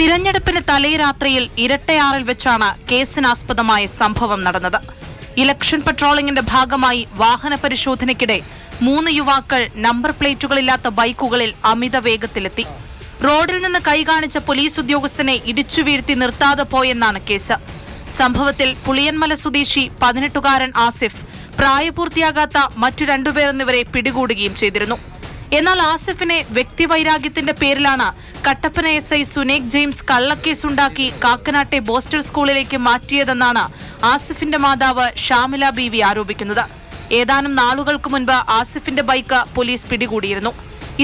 തിരഞ്ഞെടുപ്പിന് തലേരാത്രിയിൽ ഇരട്ടയാറിൽ വെച്ചാണ് കേസിനാസ്പദമായ സംഭവം നടന്നത്. ഇലക്ഷൻ പട്രോളിംഗിന്റെ ഭാഗമായി വാഹന പരിശോധനയ്ക്കിടെ മൂന്ന് യുവാക്കൾ നമ്പർ പ്ലേറ്റുകളില്ലാത്ത ബൈക്കുകളിൽ അമിത വേഗത്തിലെത്തി. റോഡിൽ നിന്ന് കൈകാണിച്ച പോലീസ് ഉദ്യോഗസ്ഥനെ ഇടിച്ചു വീഴ്ത്തി നിർത്താതെ പോയെന്നാണ് കേസ്. സംഭവത്തിൽ പുളിയന്മല സ്വദേശി പതിനെട്ടുകാരൻ ആസിഫ് പ്രായപൂർത്തിയാകാത്ത മറ്റു രണ്ടുപേർ എന്നിവരെ പിടികൂടുകയും ചെയ്തിരുന്നു. എന്നാൽ ആസിഫിനെ വ്യക്തിവൈരാഗ്യത്തിന്റെ പേരിലാണ് Kattappana S I Sunek James കള്ളക്കേസുണ്ടാക്കി കാക്കനാട്ടെ ബോസ്റ്റൽ സ്കൂളിലേക്ക് മാറ്റിയതെന്നാണ് ആസിഫിന്റെ മാതാവ് ഷാമില ബീവി ആരോപിക്കുന്നത്. ഏതാനും നാളുകൾക്ക് മുൻപ് ആസിഫിന്റെ ബൈക്ക് പോലീസ് പിടികൂടിയിരുന്നു.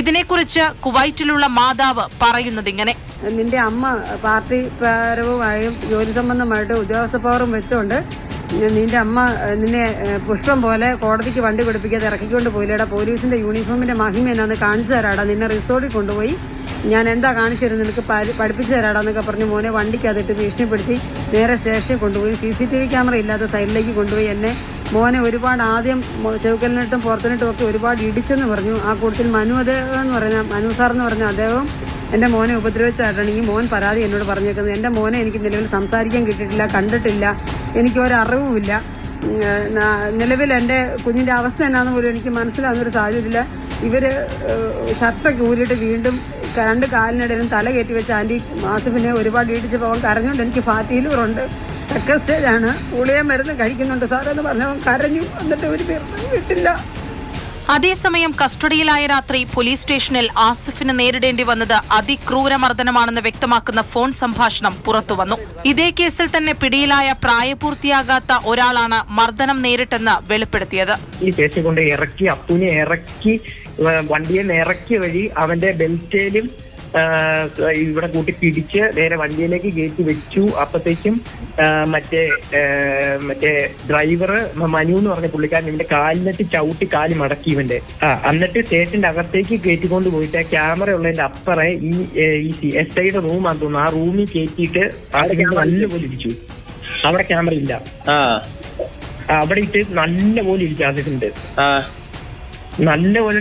ഇതിനെക്കുറിച്ച് കുവൈറ്റിലുള്ള മാതാവ് പറയുന്നത് ഇങ്ങനെ നിന്റെ അമ്മ പാർട്ടി പരവുമായും ജോലി സംബന്ധമായിട്ട് ഉദ്യോഗസ്ഥ പവറും വെച്ചുകൊണ്ട് നിന്റെ അമ്മ നിന്നെ പുഷ്പം പോലെ കോടതിക്ക് വണ്ടി പിടിപ്പിക്കാതെ ഇറക്കിക്കൊണ്ട് പോയില്ലേടാ. പോലീസിന്റെ യൂണിഫോമിന്റെ മഹിമ എന്നാന്ന് കാണിച്ചു തരാടാ. നിന്നെ റിസോർട്ടിൽ കൊണ്ടുപോയി ഞാൻ എന്താ കാണിച്ചിരുന്നത് നിനക്ക് പഠിപ്പിച്ചു തരാടാന്നൊക്കെ പറഞ്ഞ് മോനെ വണ്ടിക്കകത്തിട്ട് ഭീഷണിപ്പെടുത്തി നേരെ സ്റ്റേഷനിൽ കൊണ്ടുപോയി. C C T V camera ഇല്ലാത്ത സൈഡിലേക്ക് കൊണ്ടുപോയി എന്നെ. മോനെ ഒരുപാട് ആദ്യം ചെവുക്കലിനിട്ടും പുറത്തിനിട്ടും ഒക്കെ ഒരുപാട് ഇടിച്ചെന്ന് പറഞ്ഞു. ആ കൂട്ടത്തിൽ മനു അദ്ദേഹം എന്ന് പറഞ്ഞ മനു സാർ എന്ന് പറഞ്ഞ അദ്ദേഹം എന്റെ മോനെ ഉപദ്രവിച്ചായിട്ടാണ് ഈ മോൻ പരാതി എന്നോട് പറഞ്ഞേക്കുന്നത്. എന്റെ മോനെ എനിക്ക് നിലവിൽ സംസാരിക്കാൻ കിട്ടിയിട്ടില്ല കണ്ടിട്ടില്ല. എനിക്ക് ഒരറിവുമില്ല. നിലവിൽ എന്റെ കുഞ്ഞിന്റെ അവസ്ഥ എന്നാന്ന് പോലും എനിക്ക് മനസ്സിലാകുന്നൊരു സാഹചര്യമില്ല. ഏഹ്, ഷർട്ടൊക്കെ ഊരിയിട്ട് വീണ്ടും രണ്ട് കാലിനിടയിലും തല കയറ്റി വെച്ച് ആന്റി ആസിഫിനെ ഒരുപാട് വീട്ടിച്ച് പോകാൻ കരഞ്ഞുകൊണ്ട് എനിക്ക് ഫാറ്റിയിലൂറുണ്ട് ഒക്കെ സ്റ്റേജാണ്. ഗുളിക മരുന്ന് കഴിക്കുന്നുണ്ട് സാറെന്ന് പറഞ്ഞു കരഞ്ഞു. എന്നിട്ട് ഒരു തീർത്ഥം കിട്ടില്ല. അതേസമയം കസ്റ്റഡിയിലായ രാത്രി പോലീസ് സ്റ്റേഷനിൽ ആസിഫിന് നേരിടേണ്ടി വന്നത് അതിക്രൂരമർദ്ദനമാണെന്ന് വ്യക്തമാക്കുന്ന ഫോൺ സംഭാഷണം പുറത്തുവന്നു ഇതേ കേസിൽ തന്നെ പിടിയിലായ പ്രായപൂർത്തിയാകാത്ത ഒരാളാണ് മർദ്ദനം നേരിട്ടെന്ന് വെളിപ്പെടുത്തിയത്. ഈ കേസിൽ കൊണ്ട് ഇറക്കി അപ്പുനെ ഇറക്കി വണ്ടിയെ വണ്ടിയിൽ ഇറക്കി വഴി അവന്റെ ബെൽറ്റേലും ഇവിടെ കൂട്ടി പിടിച്ച് നേരെ വണ്ടിയിലേക്ക് കയറ്റി വെച്ചു. അപ്പത്തേക്കും മറ്റേ മറ്റേ ഡ്രൈവർ മനു എന്ന് പറഞ്ഞ പുള്ളിക്കാരൻ ഇവന്റെ കാലിനെത്തി ചവിട്ടി കാൽ മടക്കി ഇവന്റെ. ആ എന്നിട്ട് സ്റ്റേഷന്റെ അകത്തേക്ക് കയറ്റിക്കൊണ്ട് പോയിട്ട് ക്യാമറ ഉള്ളതിന്റെ അപ്പറെ ഈ ഈ എസ് ഐയുടെ റൂമാന്ന് തോന്നുന്നു. ആ റൂമിൽ കയറ്റിയിട്ട് ആദ്യം നല്ലപോലെ ഇരിച്ചു. അവിടെ ക്യാമറ ഇല്ല. അവിടെ ഇട്ട് നല്ലപോലെ ഇരിക്കും. ഇരിക്കാതിട്ടുണ്ട് നല്ലപോലെ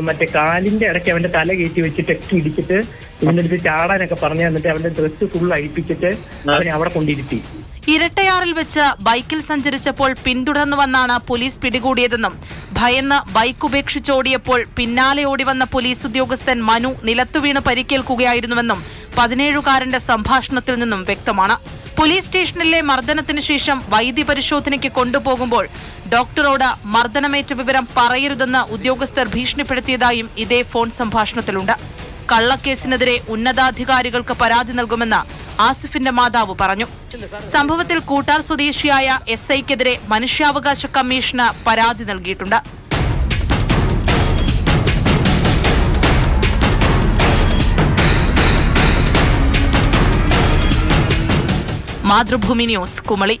മറ്റേ കാലിന്റെ ഇടയ്ക്ക് അവന്റെ തല കയറ്റി വെച്ചിട്ടൊക്കെ ഇടിച്ചിട്ട് ഇവന്റെ അടുത്ത് ചാടാനൊക്കെ പറഞ്ഞു എന്നിട്ട് അവന്റെ ഡ്രസ് ഫുൾ അഴിപ്പിച്ചിട്ട് അവനെ അവിടെ കൊണ്ടിരുത്തി. ഇരട്ടയാറിൽ വെച്ച് ബൈക്കിൽ സഞ്ചരിച്ചപ്പോൾ പിന്തുടർന്നു വന്നാണ് പോലീസ് പിടികൂടിയതെന്നും ഭയന്ന് ബൈക്ക് ഉപേക്ഷിച്ചോടിയപ്പോൾ പിന്നാലെ ഓടിവന്ന പോലീസ് ഉദ്യോഗസ്ഥൻ മനു നിലത്തുവീണ് പരിക്കേൽക്കുകയായിരുന്നുവെന്നും പതിനേഴുകാരന്റെ സംഭാഷണത്തിൽ നിന്നും വ്യക്തമാണ്. പോലീസ് സ്റ്റേഷനിലെ മർദ്ദനത്തിന് ശേഷം വൈദ്യ പരിശോധനയ്ക്ക് കൊണ്ടുപോകുമ്പോൾ ഡോക്ടറോട് മർദ്ദനമേറ്റ വിവരം പറയരുതെന്ന് ഉദ്യോഗസ്ഥർ ഭീഷണിപ്പെടുത്തിയതായും ഇതേ ഫോൺ സംഭാഷണത്തിലുണ്ട്. കള്ളക്കേസിനെതിരെ ഉന്നതാധികാരികൾക്ക് പരാതി നൽകുമെന്ന് ആസിഫിന്റെ മാതാവ് പറഞ്ഞു. സംഭവത്തിൽ കൂട്ടാർ സ്വദേശിയായ എസ് ഐക്കെതിരെ മനുഷ്യാവകാശ കമ്മീഷന് പരാതി നൽകിയിട്ടുണ്ട്. ಮಾತೃಭೂಮಿ ನ್ಯೂಸ್ ಕುಮಳಿ.